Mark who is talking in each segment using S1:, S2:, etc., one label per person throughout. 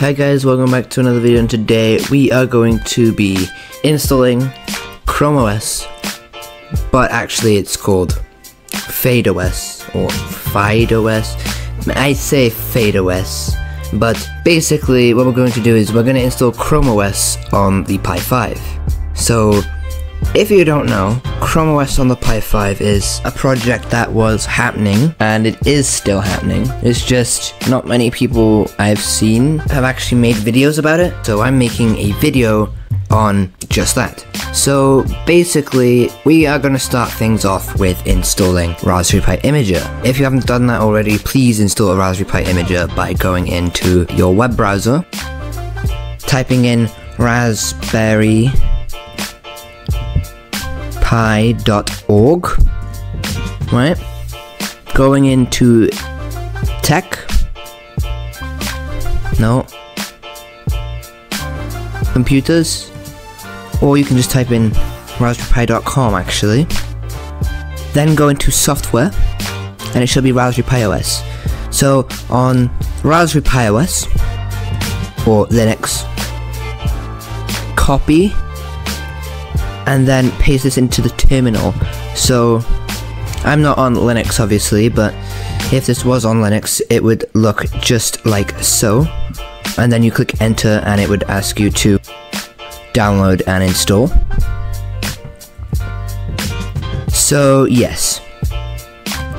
S1: Hi guys, welcome back to another video and today we are going to be installing Chrome OS but actually it's called Fade OS or Fyde OS. I say Fade OS but basically what we're going to do is we're going to install Chrome OS on the Pi 5. So if you don't know, Chrome OS on the Pi 5 is a project that was happening, and it is still happening. It's just not many people I've seen have actually made videos about it, so I'm making a video on just that. So basically, we are going to start things off with installing Raspberry Pi Imager. If you haven't done that already, please install a Raspberry Pi Imager by going into your web browser, typing in raspberry pi.org, right? Going into tech, no, computers, or you can just type in raspberrypi.com actually. Then go into software, and it should be Raspberry Pi OS. So on Raspberry Pi OS or Linux, copy and then paste this into the terminal. So I'm not on Linux obviously, but if this was on Linux, it would look just like so. And then you click enter and it would ask you to download and install. So yes.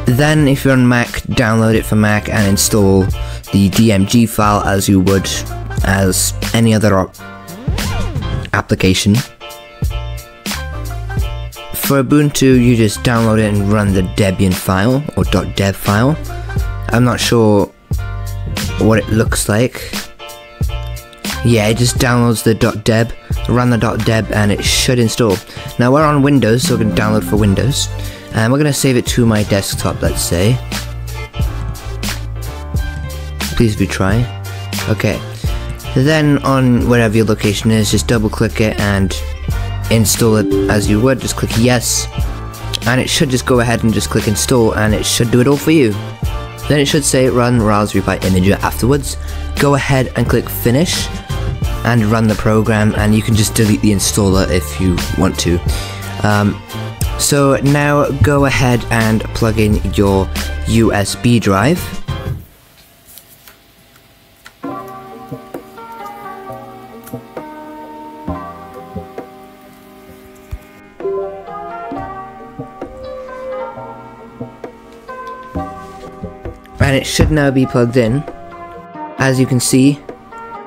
S1: Then if you're on Mac, download it for Mac and install the DMG file as you would as any other application. For Ubuntu, you just download it and run the Debian file or .deb file. I'm not sure what it looks like. Yeah, it just downloads the .deb, run the .deb, and it should install. Now we're on Windows, so we're going to download for Windows. And we're going to save it to my desktop, let's say. Please retry. Okay. Then on wherever your location is, just double click it and install it as you would, just click yes, and it should just go ahead and just click install, and it should do it all for you. Then it should say run Raspberry Pi Imager afterwards. Go ahead and click finish, and run the program, and you can just delete the installer if you want to. Um, so now go ahead and plug in your USB drive. It should now be plugged in. As you can see,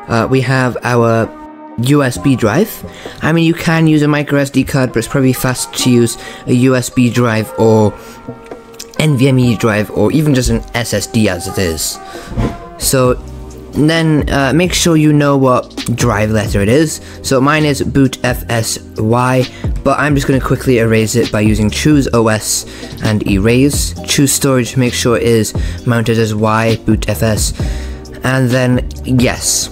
S1: uh, we have our USB drive. I mean, you can use a micro SD card, but it's probably fast to use a USB drive or NVMe drive or even just an SSD as it is. So then uh, make sure you know what drive letter it is. So mine is boot FSY, but I'm just going to quickly erase it by using choose OS and erase. Choose storage, make sure it is mounted as Y, boot FS, and then yes.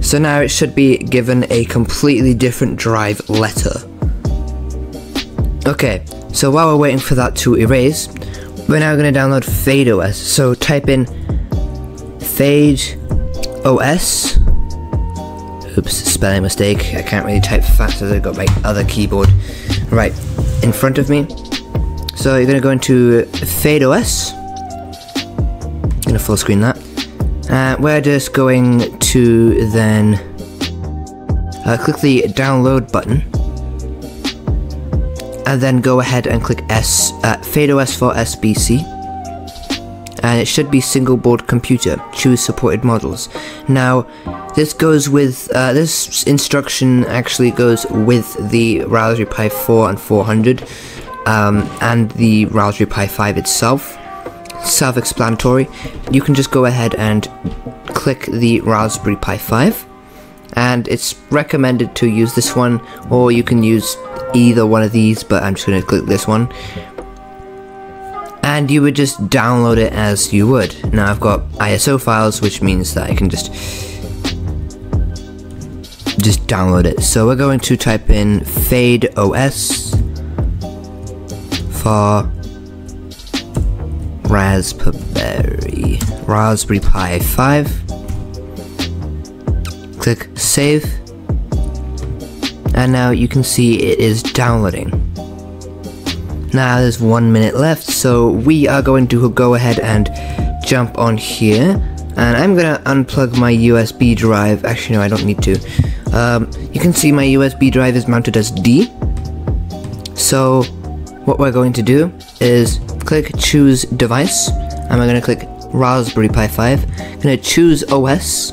S1: So now it should be given a completely different drive letter. Okay, so while we're waiting for that to erase, we're now going to download Fade OS. So type in Fade OS. Oops, spelling mistake. I can't really type fast as I've got my other keyboard right in front of me. So you're gonna go into Fade OS. I'm gonna full screen that. Uh, we're just going to then uh, click the download button and then go ahead and click S uh, Fade OS for SBC and it should be single board computer. Choose supported models. Now, this goes with, uh, this instruction actually goes with the Raspberry Pi 4 and 400 um, and the Raspberry Pi 5 itself. Self-explanatory. You can just go ahead and click the Raspberry Pi 5 and it's recommended to use this one or you can use either one of these but I'm just going to click this one and you would just download it as you would. Now I've got ISO files, which means that I can just just download it. So we're going to type in fade OS for Raspberry Raspberry Pi 5 click save and now you can see it is downloading. Now there's one minute left so we are going to go ahead and jump on here and I'm gonna unplug my USB drive, actually no I don't need to. Um, you can see my USB drive is mounted as D so what we're going to do is click choose device and going to click Raspberry Pi 5. Going to choose OS.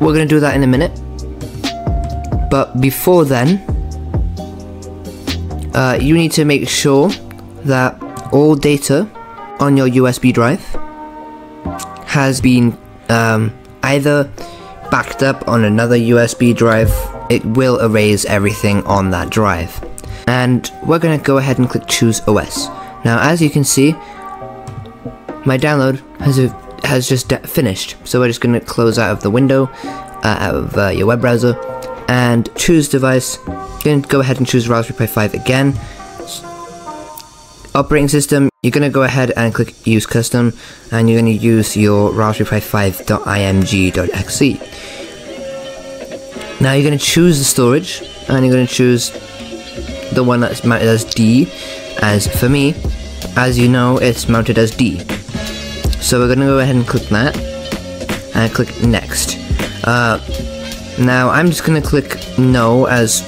S1: We're to do that in a minute. But before then, uh, you need to make sure that all data on your USB drive has been um, either backed up on another USB drive. It will erase everything on that drive and we're going to go ahead and click choose OS. Now as you can see, my download has, a, has just finished, so we're just going to close out of the window, uh, out of uh, your web browser, and choose device, going to go ahead and choose Raspberry Pi 5 again. Operating system, you're going to go ahead and click use custom, and you're going to use your Raspberry Pi 5.img.exe. Now you're going to choose the storage, and you're going to choose the one that's mounted as D, as for me, as you know, it's mounted as D. So we're gonna go ahead and click that, and click next. Uh, now I'm just gonna click no, as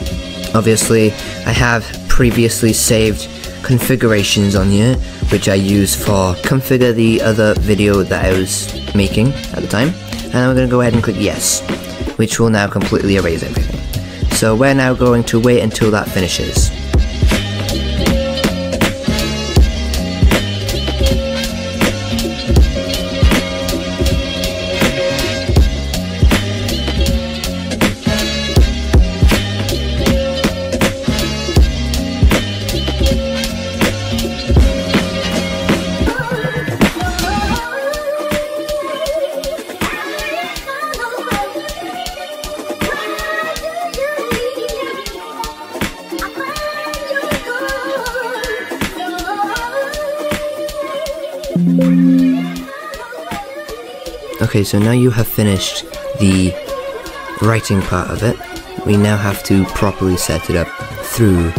S1: obviously I have previously saved configurations on here, which I use for configure the other video that I was making at the time. And I'm gonna go ahead and click yes, which will now completely erase everything. So we're now going to wait until that finishes. Okay, so now you have finished the writing part of it. We now have to properly set it up through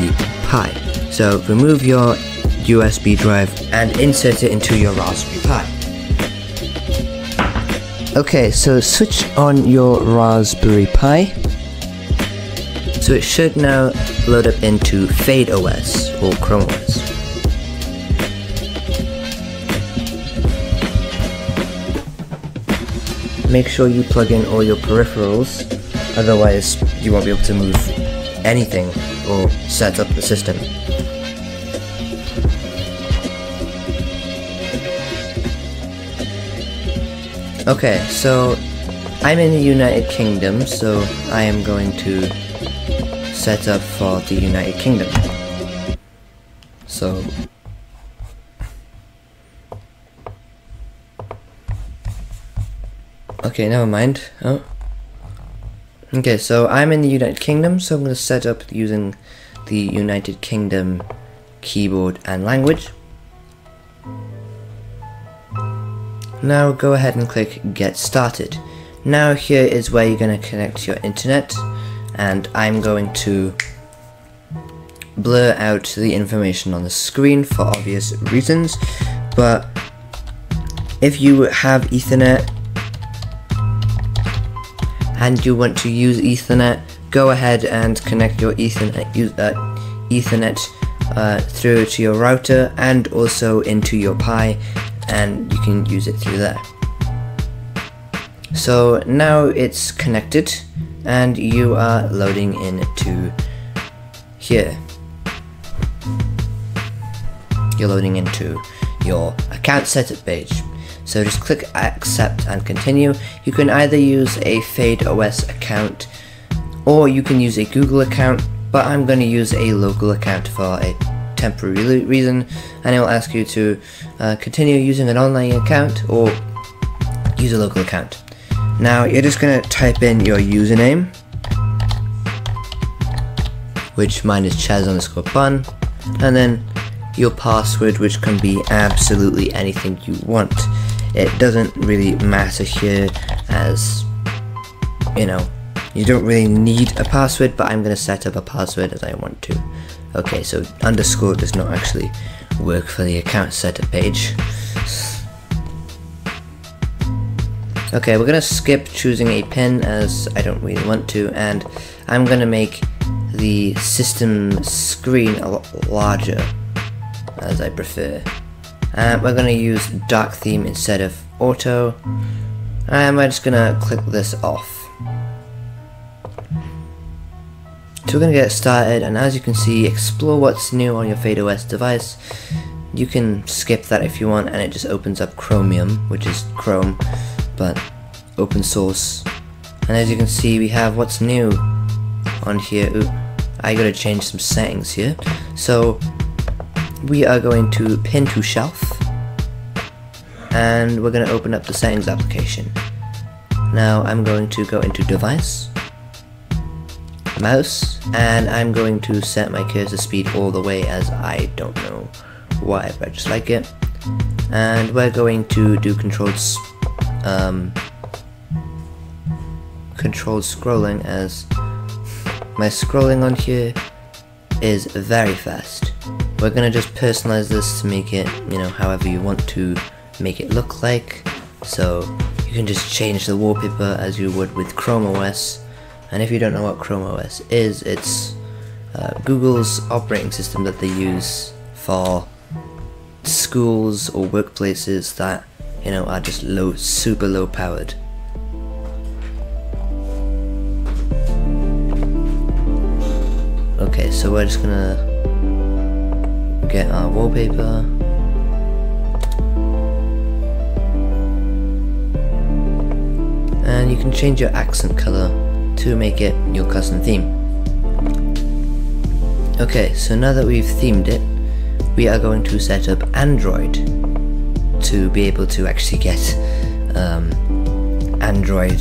S1: the Pi. So remove your USB drive and insert it into your Raspberry Pi. Okay, so switch on your Raspberry Pi. So it should now load up into Fade OS or Chrome OS. Make sure you plug in all your peripherals, otherwise you won't be able to move anything or set up the system. Okay, so I'm in the United Kingdom, so I am going to set up for the United Kingdom. So Okay, never mind. Oh. Okay, so I'm in the United Kingdom, so I'm going to set up using the United Kingdom keyboard and language. Now go ahead and click get started. Now here is where you're going to connect your internet and I'm going to blur out the information on the screen for obvious reasons but if you have ethernet and you want to use Ethernet, go ahead and connect your Ethernet, uh, Ethernet uh, through to your router and also into your Pi and you can use it through there. So now it's connected and you are loading into here. You're loading into your account setup page. So just click accept and continue. You can either use a Fade OS account or you can use a Google account, but I'm going to use a local account for a temporary reason and it will ask you to uh, continue using an online account or use a local account. Now you're just going to type in your username, which mine is Chaz underscore bun, and then your password which can be absolutely anything you want it doesn't really matter here as you know, you don't really need a password, but I'm going to set up a password as I want to. Okay, so underscore does not actually work for the account setup page. Okay, we're going to skip choosing a pin as I don't really want to, and I'm going to make the system screen a lot larger as I prefer. And we're going to use dark theme instead of auto, and we're just going to click this off. So we're going to get started and as you can see explore what's new on your FadeOS device. You can skip that if you want and it just opens up Chromium which is Chrome but open source. And as you can see we have what's new on here. Ooh, I gotta change some settings here. So we are going to pin to shelf. And we're going to open up the settings application. Now I'm going to go into device mouse and I'm going to set my cursor speed all the way as I don't know why but I just like it. And we're going to do controlled um, controlled scrolling as my scrolling on here is very fast we're gonna just personalize this to make it you know however you want to make it look like so you can just change the wallpaper as you would with Chrome OS and if you don't know what Chrome OS is, it's uh, Google's operating system that they use for schools or workplaces that you know are just low, super low powered. Okay, so we're just gonna get our wallpaper. And you can change your accent color to make it your custom theme. Okay, so now that we've themed it, we are going to set up Android to be able to actually get um, Android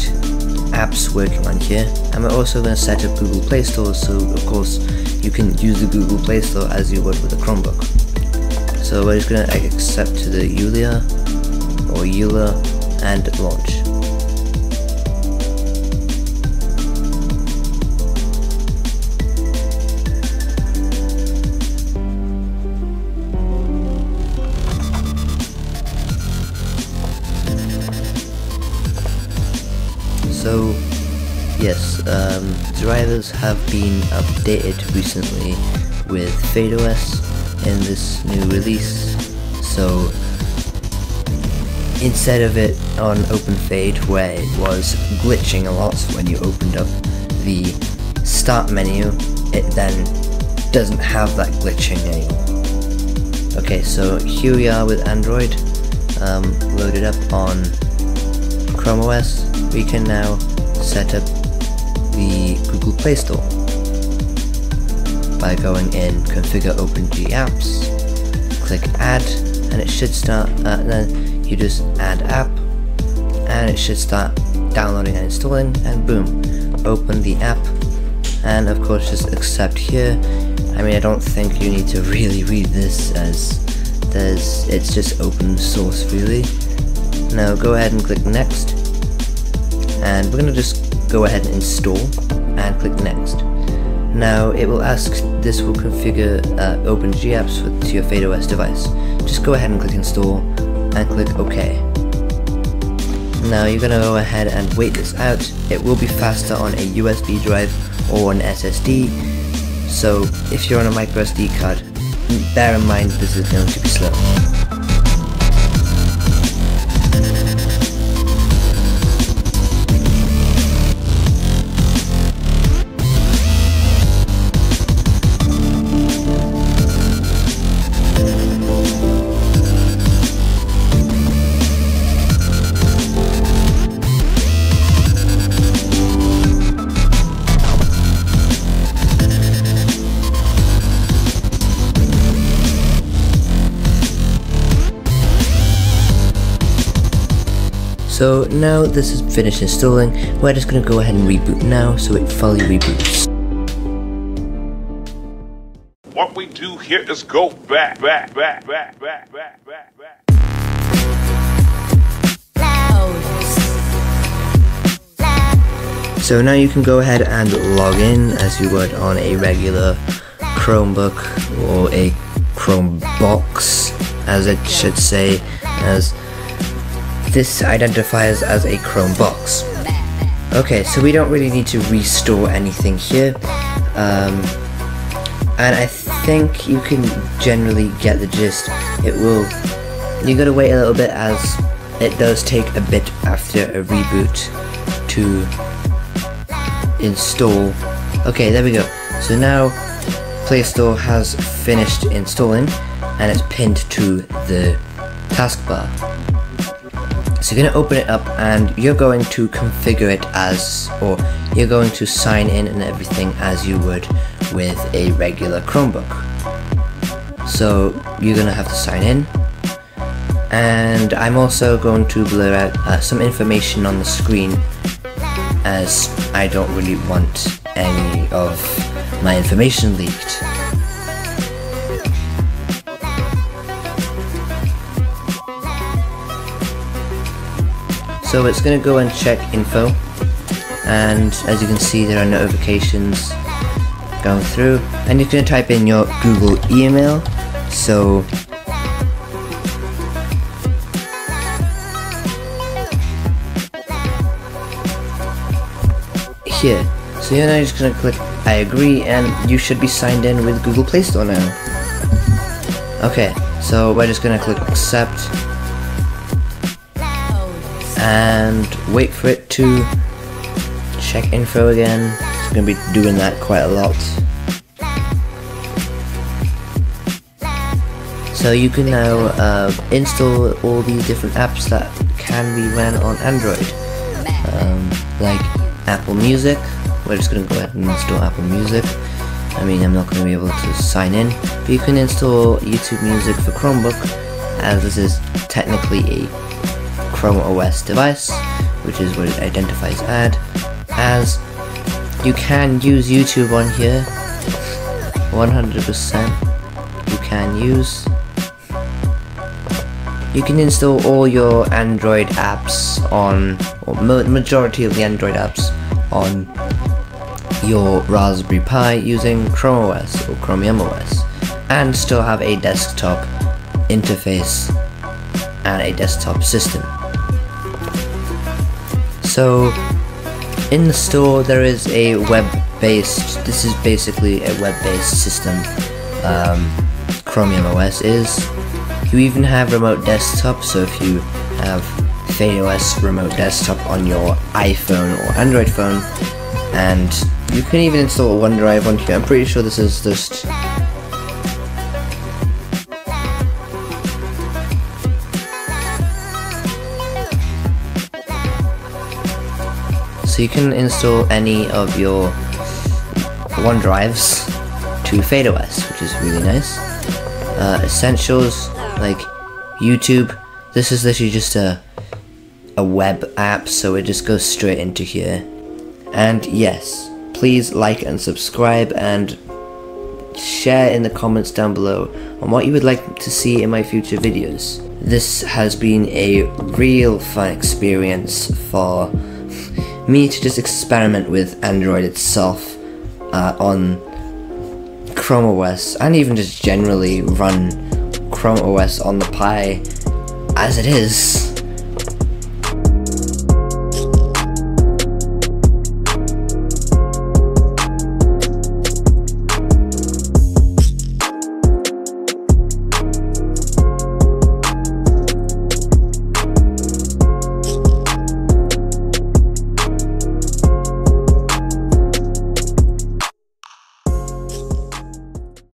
S1: apps working on here. And we're also going to set up Google Play Store, so of course you can use the Google Play Store as you would with a Chromebook. So we're just going to accept to the Yulia or Eula and launch. So, yes, um, drivers have been updated recently with FadeOS in this new release. So, instead of it on OpenFade where it was glitching a lot when you opened up the start menu, it then doesn't have that glitching anymore. Okay, so here we are with Android, um, loaded up on Chrome OS we can now set up the Google Play Store by going in configure Open GApps click add and it should start uh, then you just add app and it should start downloading and installing and boom open the app. And of course just accept here. I mean I don't think you need to really read this as there's it's just open source really now go ahead and click next and we're going to just go ahead and install and click next. Now it will ask this will configure uh, Open GApps to your FadeOS device. Just go ahead and click install and click OK. Now you're going to go ahead and wait this out. It will be faster on a USB drive or an SSD. So if you're on a micro SD card, bear in mind this is going to be slow. So now this is finished installing, we're just going to go ahead and reboot now so it fully reboots.
S2: What we do here is go back, back, back, back, back, back, back, back.
S1: So now you can go ahead and log in as you would on a regular Chromebook or a Chromebox as it should say as this identifies as a Chromebox. Okay, so we don't really need to restore anything here. Um, and I think you can generally get the gist. It will, you gotta wait a little bit as it does take a bit after a reboot to install. Okay, there we go. So now Play Store has finished installing and it's pinned to the taskbar. So you're going to open it up and you're going to configure it as, or you're going to sign in and everything as you would with a regular Chromebook. So you're going to have to sign in. And I'm also going to blur out uh, some information on the screen as I don't really want any of my information leaked. So it's going to go and check info. And as you can see there are notifications going through. And you're going to type in your Google email. So here. So you're now just going to click I agree and you should be signed in with Google Play Store now. Okay so we're just going to click accept and wait for it to check info again. It's going to be doing that quite a lot. So you can now uh, install all these different apps that can be run on Android. Um, like Apple Music, we're just going to go ahead and install Apple Music. I mean, I'm not going to be able to sign in, but you can install YouTube Music for Chromebook, as this is technically a Chrome OS device, which is what it identifies ad, as you can use YouTube on here, 100% you can use. You can install all your Android apps on, or majority of the Android apps on your Raspberry Pi using Chrome OS or Chromium OS, and still have a desktop interface and a desktop system. So in the store there is a web-based, this is basically a web-based system, um, Chromium OS is. You even have remote desktop, so if you have FadeOS remote desktop on your iPhone or Android phone, and you can even install OneDrive on here, I'm pretty sure this is just So you can install any of your OneDrives to FadeOS, which is really nice. Uh, essentials like YouTube. This is literally just a a web app, so it just goes straight into here. And yes, please like and subscribe and share in the comments down below on what you would like to see in my future videos. This has been a real fun experience for me to just experiment with Android itself uh, on Chrome OS and even just generally run Chrome OS on the Pi as it is